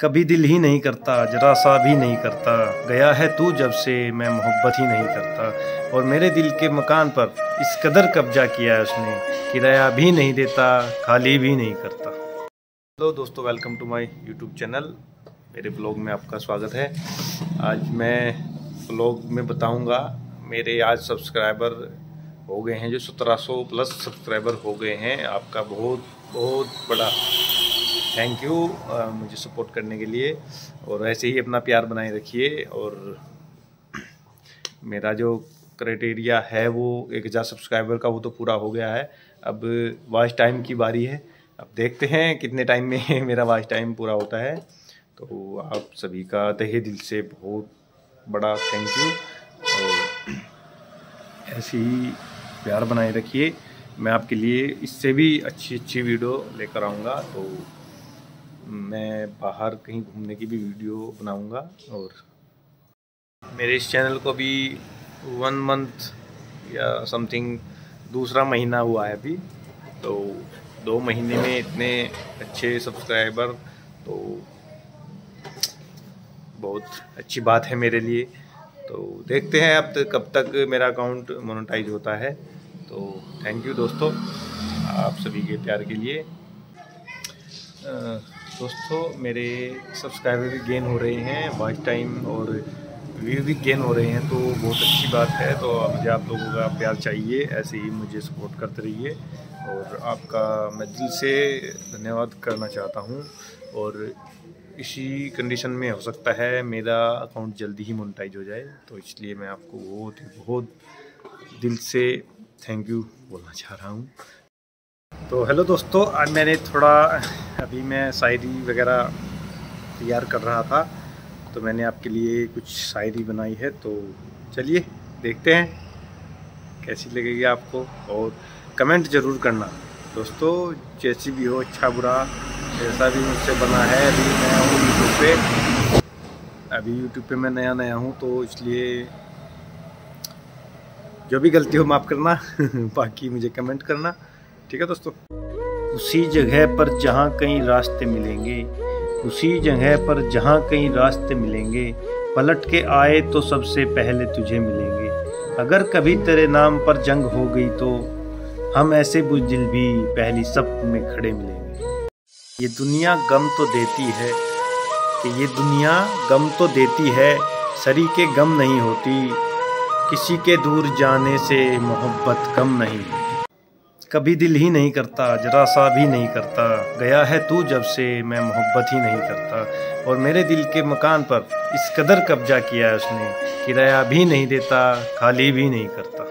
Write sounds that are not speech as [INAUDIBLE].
कभी दिल ही नहीं करता जरा सा भी नहीं करता। गया है तू जब से, मैं मोहब्बत ही नहीं करता। और मेरे दिल के मकान पर इस कदर कब्जा किया है उसने, किराया भी नहीं देता, खाली भी नहीं करता। हेलो दोस्तों, welcome to my YouTube channel. मेरे ब्लॉग में आपका स्वागत है। आज मैं ब्लॉग में बताऊँगा, मेरे आज सब्सक्राइबर हो गए हैं, जो 1700 प्लस सब्सक्राइबर हो गए हैं। आपका बहुत बहुत बड़ा थैंक यू मुझे सपोर्ट करने के लिए। और ऐसे ही अपना प्यार बनाए रखिए। और मेरा जो क्राइटेरिया है वो एक हज़ार सब्सक्राइबर का वो तो पूरा हो गया है। अब वॉच टाइम की बारी है। अब देखते हैं कितने टाइम में [LAUGHS] मेरा वॉच टाइम पूरा होता है। तो आप सभी का तहे दिल से बहुत बड़ा थैंक यू और ऐसे ही प्यार बनाए रखिए। मैं आपके लिए इससे भी अच्छी अच्छी वीडियो लेकर आऊँगा। तो मैं बाहर कहीं घूमने की भी वीडियो बनाऊँगा और मेरे इस चैनल को भी वन मंथ या समथिंग दूसरा महीना हुआ है अभी तो दो महीने में इतने अच्छे सब्सक्राइबर तो बहुत अच्छी बात है मेरे लिए। तो देखते हैं अब तक कब तक मेरा अकाउंट मोनेटाइज होता है। तो थैंक यू दोस्तों, आप सभी के प्यार के लिए। दोस्तों, मेरे सब्सक्राइबर भी गेन हो रहे हैं वॉच टाइम और व्यू भी गेन हो रहे हैं तो बहुत अच्छी बात है। तो मुझे आप लोगों का प्यार चाहिए, ऐसे ही मुझे सपोर्ट करते रहिए। और आपका मैं दिल से धन्यवाद करना चाहता हूँ। और इसी कंडीशन में हो सकता है मेरा अकाउंट जल्दी ही मोनिटाइज हो जाए। तो इसलिए मैं आपको बहुत ही बहुत दिल से थैंक यू बोलना चाह रहा हूँ। तो हेलो दोस्तों, आज मैंने थोड़ा, अभी मैं शायरी वगैरह तैयार कर रहा था तो मैंने आपके लिए कुछ शायरी बनाई है तो चलिए देखते हैं कैसी लगेगी आपको और कमेंट ज़रूर करना। दोस्तों, जैसी भी हो अच्छा बुरा, जैसा भी मुझसे बना है, अभी नया हूँ यूट्यूब पे। अभी यूट्यूब पे मैं नया नया हूँ तो इसलिए जो भी गलती हो माफ़ करना, [LAUGHS] बाकी मुझे कमेंट करना। ठीक है दोस्तों? उसी जगह पर जहाँ कहीं रास्ते मिलेंगे, उसी जगह पर जहाँ कहीं रास्ते मिलेंगे, पलट के आए तो सबसे पहले तुझे मिलेंगे। अगर कभी तेरे नाम पर जंग हो गई तो हम ऐसे बुजदिल भी पहली सब में खड़े मिलेंगे। ये दुनिया गम तो देती है, कि ये दुनिया गम तो देती है सरी के गम नहीं होती, किसी के दूर जाने से मोहब्बत कम नहीं। होती कभी दिल ही नहीं करता जरा सा भी नहीं करता। गया है तू जब से, मैं मोहब्बत ही नहीं करता। और मेरे दिल के मकान पर इस कदर कब्जा किया है उसने, किराया भी नहीं देता, खाली भी नहीं करता।